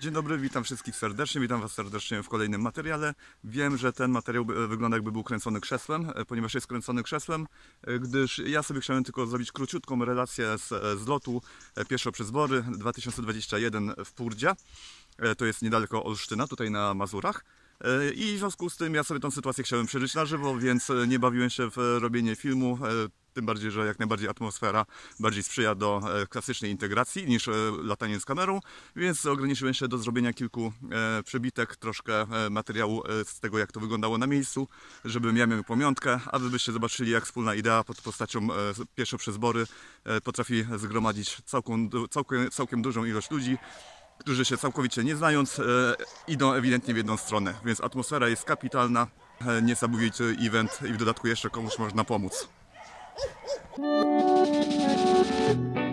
Dzień dobry, witam wszystkich serdecznie, witam Was serdecznie w kolejnym materiale. Wiem, że ten materiał wygląda jakby był kręcony krzesłem, e, ponieważ jest kręcony krzesłem, e, gdyż ja sobie chciałem tylko zrobić króciutką relację z, e, z lotu Pieszo przez Bory 2021 w Purdzia. To jest niedaleko Olsztyna, tutaj na Mazurach. I w związku z tym ja sobie tą sytuację chciałem przeżyć na żywo, więc nie bawiłem się w robienie filmu. Tym bardziej, że jak najbardziej atmosfera bardziej sprzyja do e, klasycznej integracji niż e, latanie z kamerą, więc ograniczyłem się do zrobienia kilku e, przebitek, troszkę materiału z tego, jak to wyglądało na miejscu, żebym ja miał pamiątkę, a zobaczyli, jak wspólna idea pod postacią e, pieszo przez bory e, potrafi zgromadzić całkiem, całkiem, całkiem dużą ilość ludzi, którzy się całkowicie nie znając, e, idą ewidentnie w jedną stronę, więc atmosfera jest kapitalna, e, niesamowity event i w dodatku jeszcze komuś można pomóc. Thank you.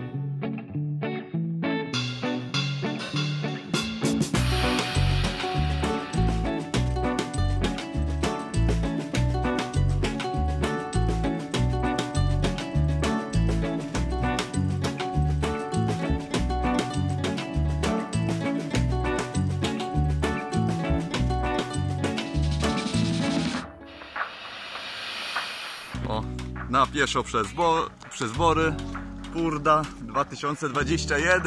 Na pieszo przez, bo, przez Bory, Purda 2021.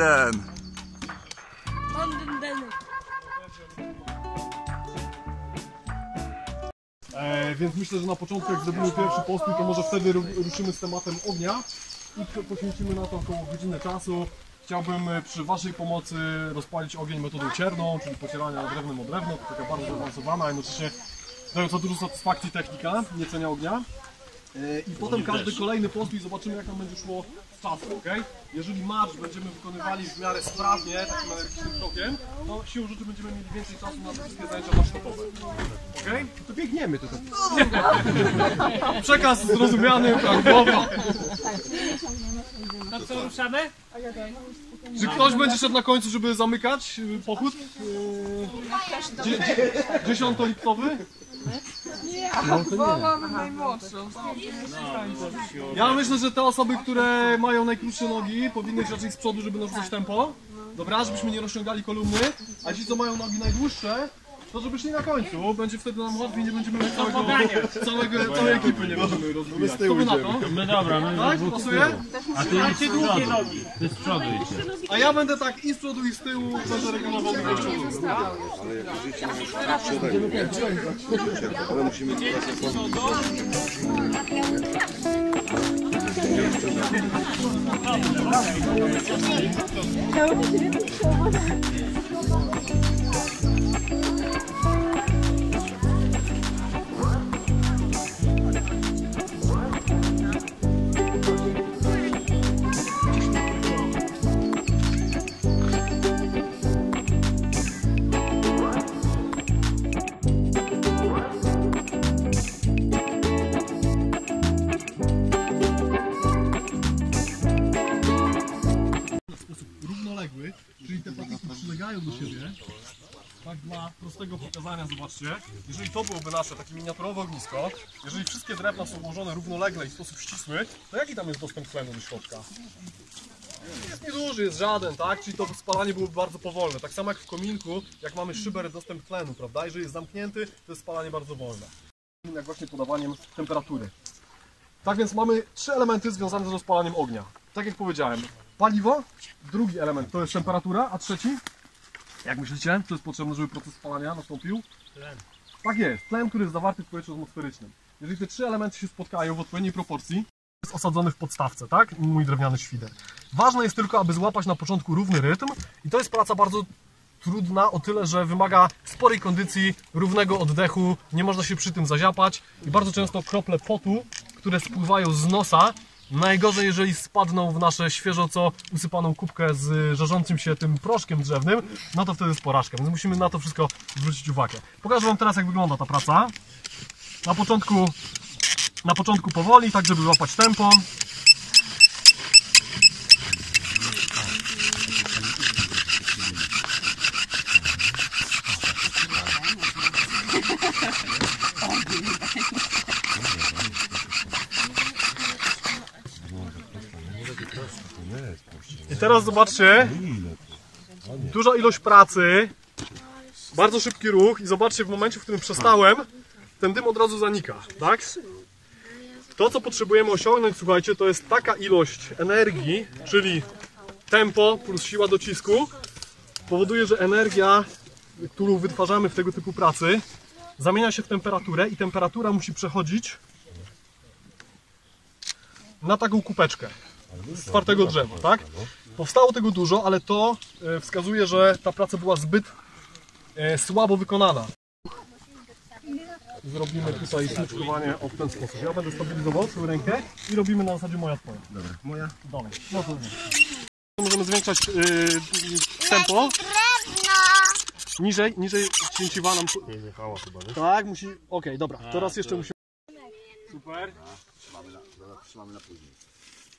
London Denny. E, więc myślę, że na początku jak zrobimy pierwszy postój, to może wtedy ru- ruszymy z tematem ognia i po- poświęcimy na to około godziny czasu. Chciałbym e, przy Waszej pomocy rozpalić ogień metodą cierną, czyli pocierania drewnem o drewno, to taka bardzo zaawansowana, a jednocześnie dająca dużo satysfakcji technika, nie cenia ognia. I potem każdy kolejny postój zobaczymy jak nam będzie szło z czasem, ok? Jeżeli marsz będziemy wykonywali w miarę sprawnie, takim energicznym krokiem, to siłą rzeczy będziemy mieli więcej czasu na te wszystkie zajęcia masztopowe. Ok? To biegniemy tutaj. Przekaz zrozumiany, prawidłowo. To co, ruszamy? Czy ktoś będzie szedł na końcu, żeby zamykać y, pochód? Dzie- Dziesiątolipcowy? Bo mamy najmłodszą. Ja myślę, że te osoby, które mają najkrótsze nogi, powinny iść raczej z przodu, żeby narzucać tempo. Dobra, żebyśmy nie rozciągali kolumny. A ci, co mają nogi najdłuższe, to żeby szli na końcu. Będzie wtedy nam łatwiej, nie będziemy mieć całego, całego, całej ekipy nie będziemy rozwijać. Co wy na to? No dobra, my Tak? Pasuje? A ty idź z przodu. Ty z przodu idź. A ja będę tak i z przodu i z tyłu, będę regulował wyjściu. w prostego pokazania, zobaczcie, jeżeli to byłoby nasze takie miniaturowe ognisko, jeżeli wszystkie drewna są ułożone równolegle i w sposób ścisły, to jaki tam jest dostęp tlenu do środka? Jest nieduży, jest żaden, tak? Czyli to spalanie byłoby bardzo powolne. Tak samo jak w kominku, jak mamy szyber dostęp tlenu, prawda? Jeżeli jest zamknięty, to jest spalanie bardzo wolne. Jak właśnie podawaniem temperatury. Tak więc mamy trzy elementy związane z rozpalaniem ognia. Tak jak powiedziałem, paliwo, drugi element to jest temperatura, a trzeci? Jak myślicie, co jest potrzebne, żeby proces spalania nastąpił? Tlen. Tak jest, tlen, który jest zawarty w powietrzu atmosferycznym. Jeżeli te trzy elementy się spotkają w odpowiedniej proporcji, jest osadzony w podstawce, tak? Mój drewniany świder. Ważne jest tylko, aby złapać na początku równy rytm i to jest praca bardzo trudna o tyle, że wymaga sporej kondycji, równego oddechu, nie można się przy tym zaziapać i bardzo często krople potu, które spływają z nosa, najgorzej jeżeli spadną w nasze świeżo co usypaną kubkę z żarzącym się tym proszkiem drzewnym, no to wtedy jest porażka, więc musimy na to wszystko zwrócić uwagę. Pokażę Wam teraz jak wygląda ta praca. Na początku, na początku powoli, tak żeby złapać tempo. Teraz zobaczcie, duża ilość pracy, bardzo szybki ruch i zobaczcie, w momencie, w którym przestałem, ten dym od razu zanika, tak? To, co potrzebujemy osiągnąć, słuchajcie, to jest taka ilość energii, czyli tempo plus siła docisku, powoduje, że energia, którą wytwarzamy w tego typu pracy, zamienia się w temperaturę i temperatura musi przechodzić na taką kupeczkę z twardego drzewa, tak? Powstało tego dużo, ale to e, wskazuje, że ta praca była zbyt e, słabo wykonana. Zrobimy tutaj kluczowanie o w ten sposób. Ja będę stabilizował swoją rękę i robimy na zasadzie moja twoja. Dobra. Moja? Dalej. No to Możemy zwiększać e, tempo. Niżej, niżej cięciwa nam... Nie jechała chyba, nie? Tak, musi... Okej, dobra. Teraz jeszcze musimy... Super.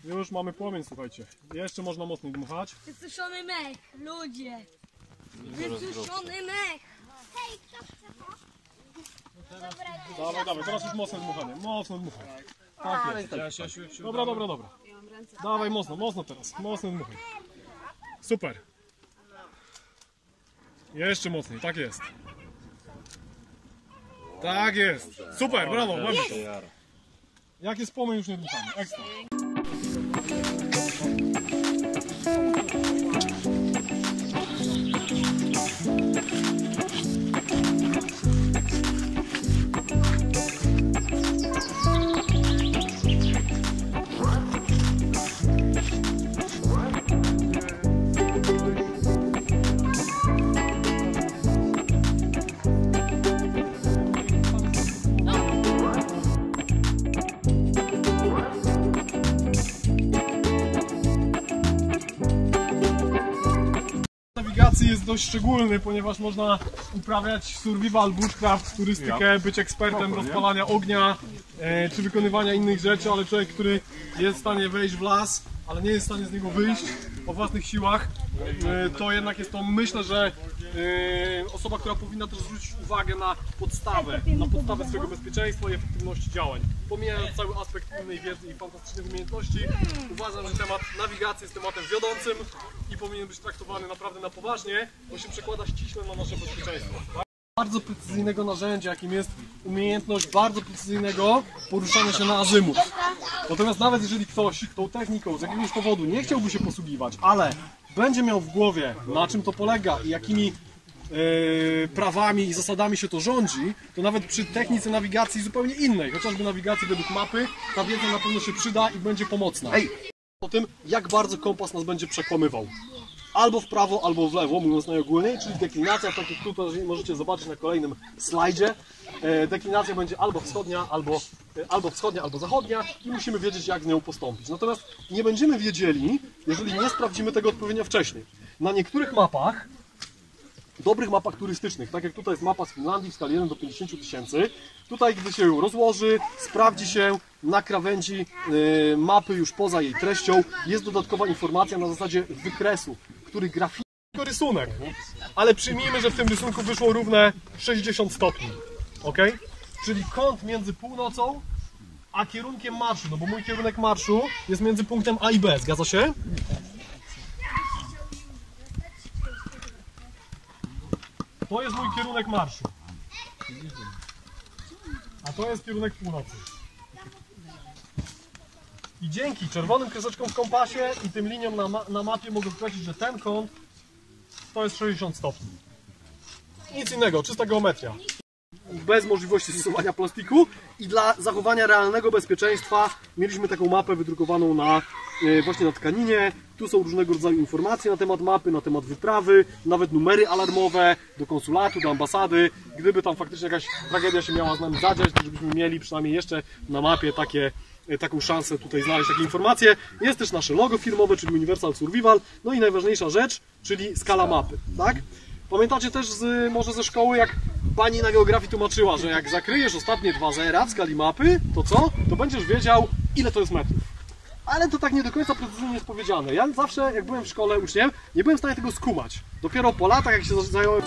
Już mamy płomień, słuchajcie. Jeszcze można mocniej dmuchać. Wysuszony mech, ludzie! Wysuszony mech! Dawaj, dawaj, teraz już mocne dmuchanie. Mocno dmuchaj. Tak jest. Dobra, dobra, dobra. Dawaj mocno, mocno teraz. Mocno dmuchaj. Super. Jeszcze mocniej, tak jest. Tak jest. Super, brawo, mamy to. Jak jest płomień, już nie dmuchamy. Ekstra. Nawigacji jest dość szczególny, ponieważ można uprawiać survival, bushcraft, turystykę, być ekspertem rozpalania ognia, e, czy wykonywania innych rzeczy, ale człowiek, który jest w stanie wejść w las, ale nie jest w stanie z niego wyjść o własnych siłach, e, to jednak jest to, myślę, że e, osoba, która powinna też zwrócić uwagę na podstawę, na podstawę swojego bezpieczeństwa i efektywności działań. Pomijając cały aspekt innej wiedzy i fantastycznych umiejętności, uważam, że temat nawigacji jest tematem wiodącym i powinien być traktowany naprawdę na poważnie, bo się przekłada ściśle na nasze bezpieczeństwo. Bardzo precyzyjnego narzędzia, jakim jest umiejętność bardzo precyzyjnego poruszania się na azymut. Natomiast nawet jeżeli ktoś tą techniką z jakiegoś powodu nie chciałby się posługiwać, ale będzie miał w głowie na czym to polega i jakimi e, prawami i zasadami się to rządzi, to nawet przy technice nawigacji zupełnie innej, chociażby nawigacji według mapy, ta wiedza na pewno się przyda i będzie pomocna. O tym, jak bardzo kompas nas będzie przekłamywał. Albo w prawo, albo w lewo, mówiąc najogólniej, czyli deklinacja, tak jak tutaj możecie zobaczyć na kolejnym slajdzie. E, Deklinacja będzie albo wschodnia, albo, e, albo wschodnia, albo zachodnia i musimy wiedzieć, jak z nią postąpić. Natomiast nie będziemy wiedzieli, jeżeli nie sprawdzimy tego odpowiednio wcześniej. Na niektórych mapach dobrych mapach turystycznych, tak jak tutaj jest mapa z Finlandii w skali 1 do 50 tysięcy. Tutaj, gdy się ją rozłoży, sprawdzi się na krawędzi y, mapy już poza jej treścią, jest dodatkowa informacja na zasadzie wykresu, który grafikuje rysunek. Ale przyjmijmy, że w tym rysunku wyszło równe 60 stopni. ok? Czyli kąt między północą a kierunkiem marszu, no bo mój kierunek marszu jest między punktem A i B, zgadza się? To jest mój kierunek marszu. A to jest kierunek północy. I dzięki czerwonym kreseczkom w kompasie i tym liniom na, ma na mapie mogę określić, że ten kąt to jest 60 stopni. Nic innego, czysta geometria. Bez możliwości stosowania plastiku i dla zachowania realnego bezpieczeństwa mieliśmy taką mapę wydrukowaną na, e, właśnie na tkaninie. Tu są różnego rodzaju informacje na temat mapy, na temat wyprawy, nawet numery alarmowe do konsulatu, do ambasady. Gdyby tam faktycznie jakaś tragedia się miała z nami zadziać, to żebyśmy mieli przynajmniej jeszcze na mapie takie, taką szansę tutaj znaleźć takie informacje. Jest też nasze logo firmowe, czyli Universal Survival. No i najważniejsza rzecz, czyli skala mapy, tak? Pamiętacie też z, może ze szkoły, jak pani na geografii tłumaczyła, że jak zakryjesz ostatnie dwa zera w skali mapy, to co? To będziesz wiedział, ile to jest metrów. Ale to tak nie do końca precyzyjnie jest powiedziane. Ja zawsze, jak byłem w szkole uczniem, nie byłem w stanie tego skumać. Dopiero po latach, jak się zająłem